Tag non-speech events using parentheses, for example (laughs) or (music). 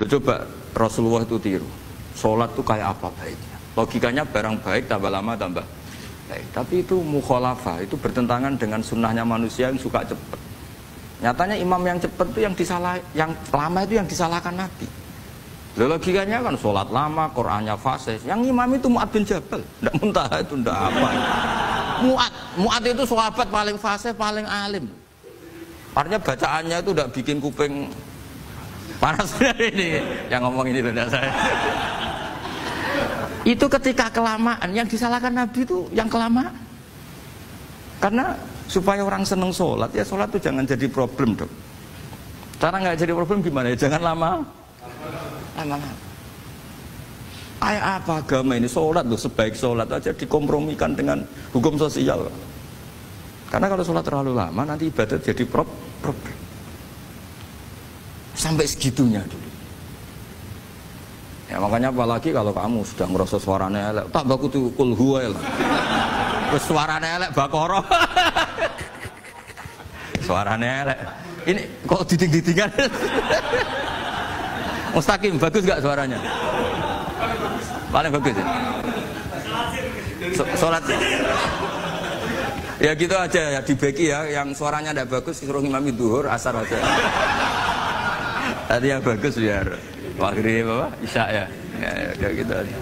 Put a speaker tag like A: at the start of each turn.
A: Lu coba Rasulullah itu tiru. Sholat tuh kayak apa baiknya? Logikanya barang baik tambah lama tambah baik. Tapi itu mukhalafah, itu bertentangan dengan sunnahnya manusia yang suka cepat. Nyatanya imam yang cepat itu yang disalah, yang lama itu yang disalahkan Nabi. Lalu logikanya kan sholat lama, Qurannya fase. Yang imam itu Mu'ad bin Jabal, tidak muntah itu tidak apa. Mu'ad, Mu'ad itu sahabat paling fase, paling alim. Artinya bacaannya itu udah bikin kuping panas (laughs) ini. Yang ngomong ini tidak saya. itu ketika kelamaan, yang disalahkan Nabi itu yang kelamaan. Karena supaya orang seneng sholat ya sholat itu jangan jadi problem dong cara nggak jadi problem gimana ya? Jangan lama. Lama kayak apa agama ini? Sholat loh sebaik sholat aja dikompromikan dengan hukum sosial. Karena kalau sholat terlalu lama nanti ibadah jadi problem sampai segitunya dulu ya makanya apalagi kalau kamu sudah ngerasa suaranya elek tak baku tuh kulhuwa lah Terus suaranya elek bakoro. (laughs) suaranya elek. Ini kok diting-ditingan? (laughs) Mustaqim, bagus gak suaranya? Paling bagus ya? Sholat Ya gitu aja ya di Beki ya yang suaranya tidak bagus suruh imami duhur asar aja. Tadi yang bagus biar Maghrib apa? Isya ya. Ya, ya gitu aja.